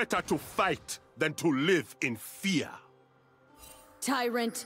better to fight than to live in fear. Tyrant!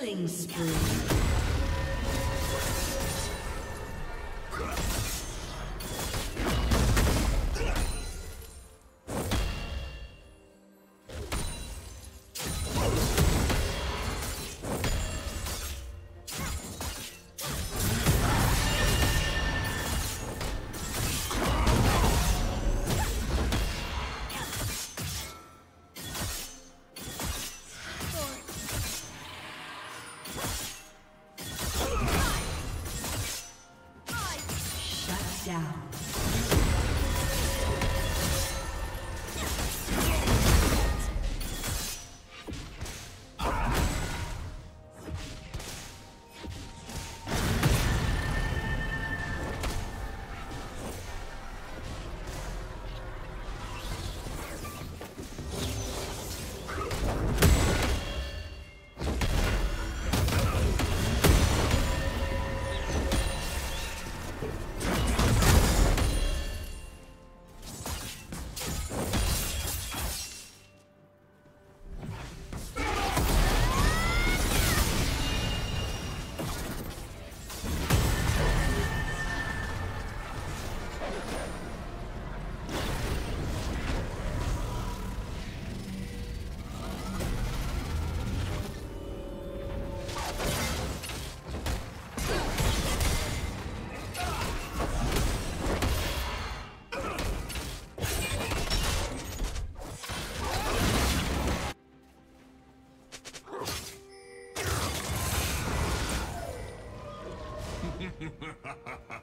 Killing spree. Ha ha ha ha!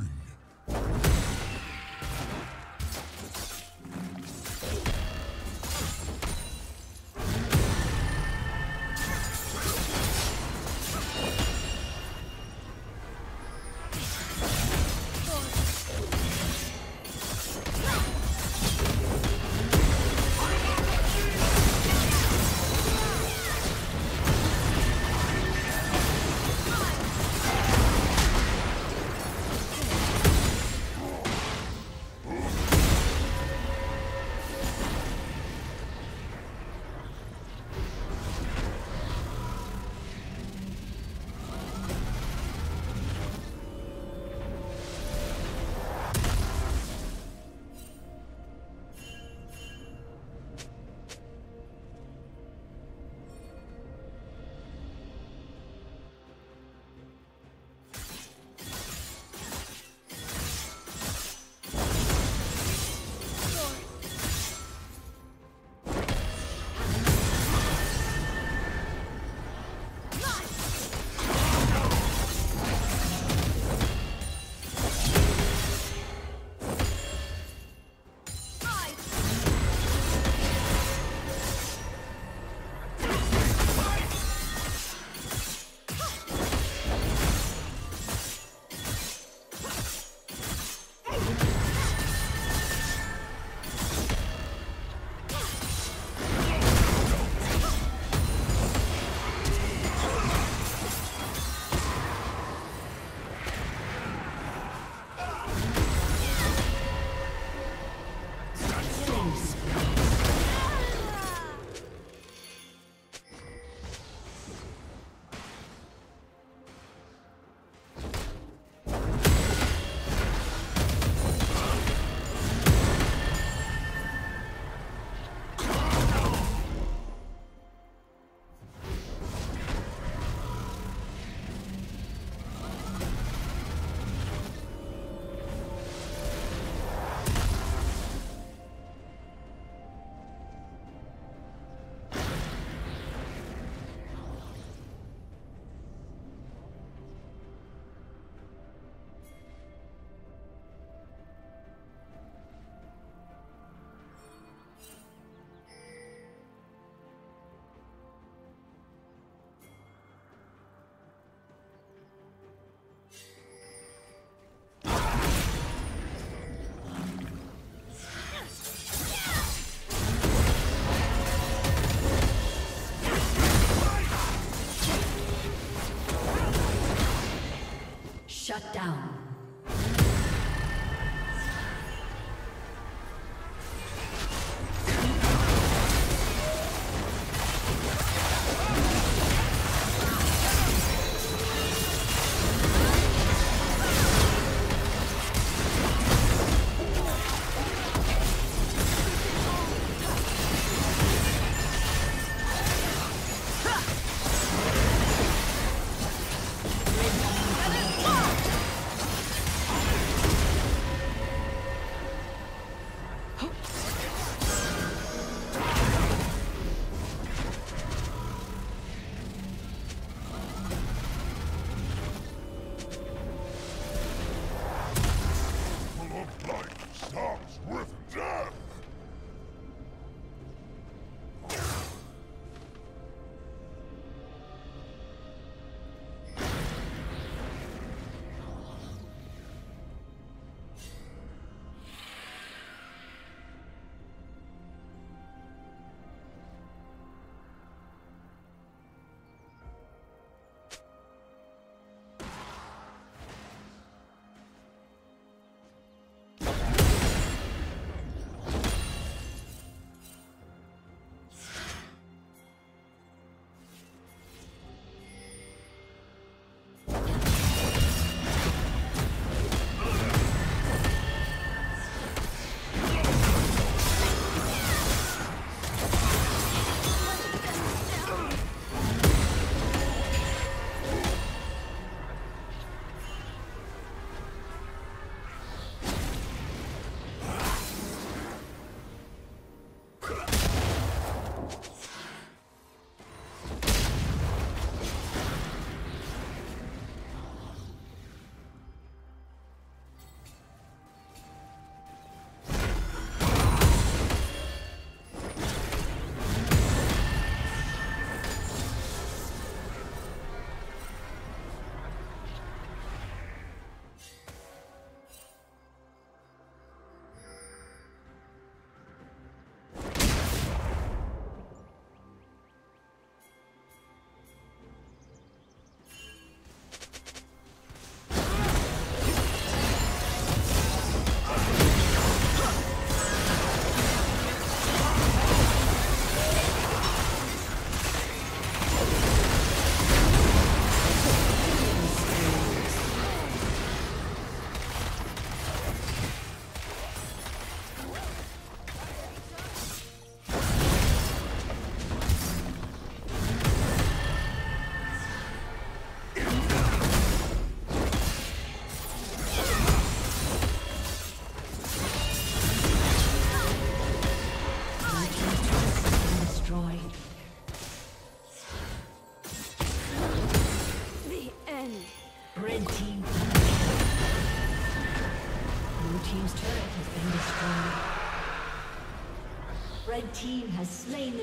As Shut down.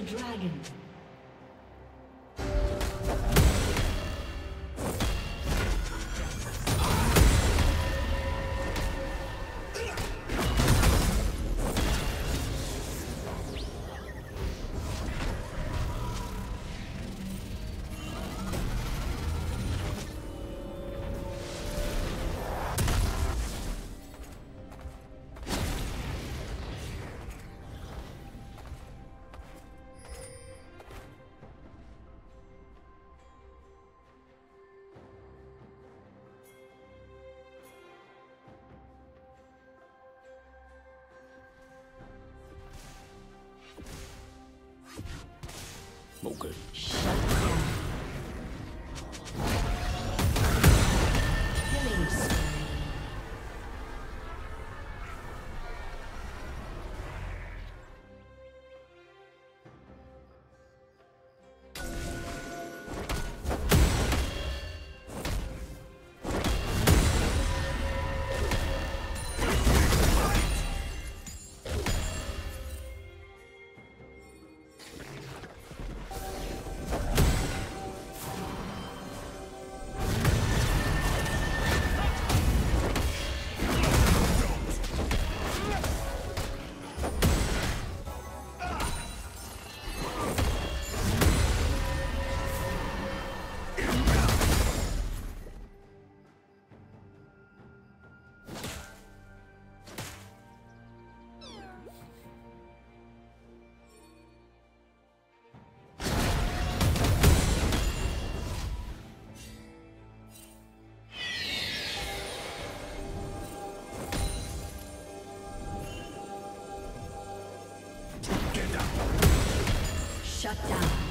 The dragon. Okay. Shut down.